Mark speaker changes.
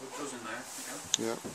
Speaker 1: Put those in there,
Speaker 2: Yeah.
Speaker 1: yeah.